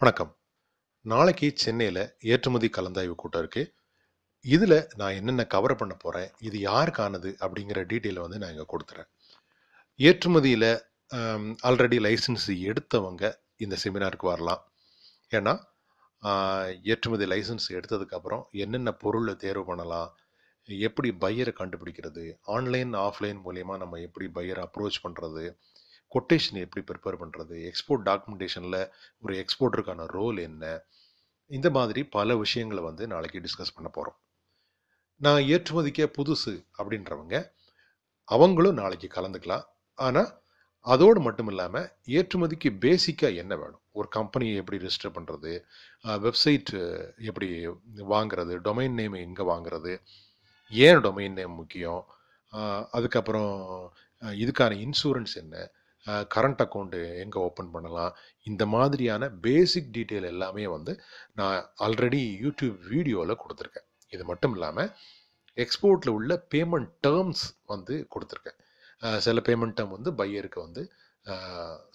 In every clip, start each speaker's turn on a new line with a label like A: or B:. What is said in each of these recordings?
A: வணக்கம். நாளைக்கு சென்னையில் ஏற்றுமதி கலந்தாய்வு கூட்டம் இருக்குது இதில் நான் என்னென்ன கவர் பண்ண போகிறேன் இது யாருக்கானது அப்படிங்கிற டீட்டெயிலை வந்து நான் இங்கே கொடுத்துறேன் ஏற்றுமதியில் ஆல்ரெடி லைசன்ஸ் எடுத்தவங்க இந்த செமினாருக்கு வரலாம். ஏன்னா, ஏற்றுமதி லைசென்ஸ் எடுத்ததுக்கப்புறம் என்னென்ன பொருளை தேர்வு பண்ணலாம், எப்படி பையரை கண்டுபிடிக்கிறது, ஆன்லைன், ஆஃப்லைன் மூலயமா நம்ம எப்படி பையரை அப்ரோச் பண்ணுறது கொட்டேஷன் எப்படி ப்ரிப்பேர் பண்ணுறது எக்ஸ்போர்ட் டாக்குமெண்டேஷனில் ஒரு எக்ஸ்போர்ட்டருக்கான ரோல் என்ன, இந்த மாதிரி பல விஷயங்களை வந்து நாளைக்கு டிஸ்கஸ் பண்ண போகிறோம் நான் ஏற்றுமதிக்கே புதுசு அப்படின்றவங்க, அவங்களும் நாளைக்கு கலந்துக்கலாம். ஆனால் அதோடு மட்டும் இல்லாமல் ஏற்றுமதிக்கு பேசிக்காக என்ன வேணும்? ஒரு கம்பெனியை எப்படி ரிஜிஸ்டர் பண்ணுறது வெப்சைட் எப்படி வாங்குறது, டொமைன் நேம் எங்கே வாங்குறது, ஏன் டொமைன் நேம் முக்கியம், அதுக்கப்புறம் இதுக்கான இன்சூரன்ஸ் என்ன, கரண்ட் அக்கௌண்ட்டு எங்கே ஓப்பன் பண்ணலாம், இந்த மாதிரியான பேசிக் டீட்டெயில் எல்லாமே வந்து நான் ஆல்ரெடி யூடியூப் வீடியோவில் கொடுத்துருக்கேன் இது மட்டும் இல்லாமல் எக்ஸ்போர்ட்டில் உள்ள பேமெண்ட் டேர்ம்ஸ் வந்து கொடுத்துருக்கேன் சில பேமெண்ட் டேர்ம் வந்து பையருக்கு வந்து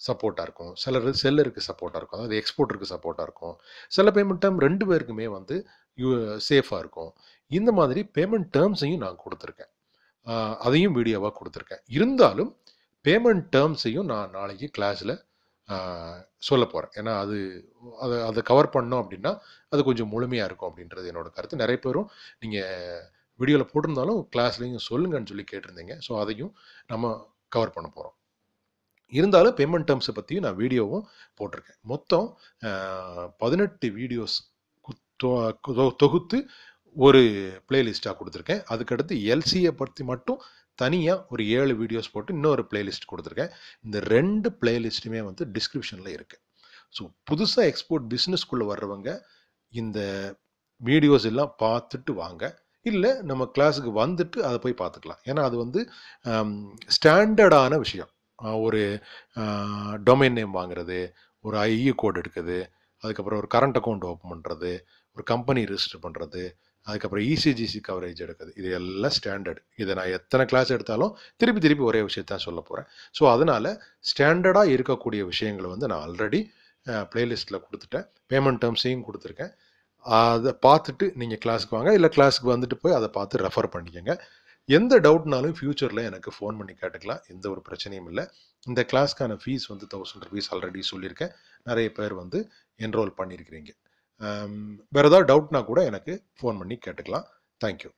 A: சப்போர்ட்டாக இருக்கும். சிலது செல்லருக்கு சப்போர்ட்டாக இருக்கும். அதாவது எக்ஸ்போர்ட்டருக்கு சப்போர்ட்டாக இருக்கும். சில பேமெண்ட் டேர்ம் ரெண்டு பேருக்குமே வந்து யூ சேஃபாக இருக்கும். இந்த மாதிரி பேமெண்ட் டேர்ம்ஸையும் நான் கொடுத்துருக்கேன் அதையும் வீடியோவாக கொடுத்துருக்கேன் இருந்தாலும் பேமெண்ட் டேர்ம்ஸையும் நான் நாளைக்கு கிளாஸில் சொல்ல சொல்லப் ஏன்னா, அது அதை அதை கவர் பண்ணோம் அப்படின்னா, அது கொஞ்சம் முழுமையாக இருக்கும் அப்படின்றது என்னோட கருத்து. நிறைய பேரும் நீங்கள் வீடியோவில் போட்டிருந்தாலும் கிளாஸ்லயும் சொல்லுங்கன்னு சொல்லி கேட்டிருந்தீங்க. ஸோ, அதையும் நம்ம கவர் பண்ண போகிறோம் இருந்தாலும் பேமெண்ட் டேர்ம்ஸை பற்றியும் நான் வீடியோவும் போட்டிருக்கேன். மொத்தம் பதினெட்டு வீடியோஸ் தொ தொ தொகுத்து ஒரு பிளேலிஸ்ட்டாக கொடுத்துருக்கேன் அதுக்கடுத்து எல்சியை பற்றி மட்டும் தனியாக ஒரு ஏழு வீடியோஸ் போட்டு இன்னொரு பிளேலிஸ்ட் கொடுத்துருக்கேன் இந்த ரெண்டு பிளேலிஸ்ட்டுமே வந்து டிஸ்கிரிப்ஷனில் இருக்குது ஸோ, புதுசாக எக்ஸ்போர்ட் பிஸ்னஸ்க்குள்ளே வர்றவங்க இந்த வீடியோஸ் எல்லாம் பார்த்துட்டு வாங்க. இல்லை நம்ம கிளாஸுக்கு வந்துட்டு அதை போய் பார்த்துக்கலாம். ஏன்னா, அது வந்து ஸ்டாண்டர்டான விஷயம். ஒரு டொமைன் நேம் வாங்குறது, ஒரு ஐஇ கோட் எடுக்குது, அதுக்கப்புறம் ஒரு கரண்ட் அக்கௌண்ட் ஓப்பன் பண்ணுறது ஒரு கம்பெனி ரிஜிஸ்டர் பண்ணுறது அதுக்கப்புறம் இசிஜிசி கவரேஜ் எடுக்குது. இது எல்லாம் ஸ்டாண்டர்ட். இதை நான் எத்தனை கிளாஸ் எடுத்தாலும் திருப்பி திருப்பி ஒரே விஷயத்தான் தான் போகிறேன் ஸோ, அதனால் ஸ்டாண்டர்டாக இருக்கக்கூடிய விஷயங்களை வந்து நான் ஆல்ரெடி பிளேலிஸ்ட்டில் கொடுத்துட்டேன் பேமெண்ட் டேர்ம்ஸையும் கொடுத்துருக்கேன் அதை பார்த்துட்டு நீங்கள் கிளாஸுக்கு வாங்க. இல்லை கிளாஸுக்கு வந்துட்டு போய் அதை பார்த்து ரெஃபர் பண்ணிக்கங்க. எந்த டவுட்னாலும் ஃப்யூச்சரில் எனக்கு ஃபோன் பண்ணி கேட்டுக்கலாம். எந்த ஒரு பிரச்சனையும் இல்லை இந்த கிளாஸ்க்கான ஃபீஸ் வந்து ₹1000 ஆல்ரெடி சொல்லியிருக்கேன். நிறைய பேர் வந்து என்ரோல் பண்ணியிருக்கிறீங்க. Um, வேறு ஏதாவது டவுட்னா கூட எனக்கு ஃபோன் பண்ணி கேட்டுக்கலாம். Thank you.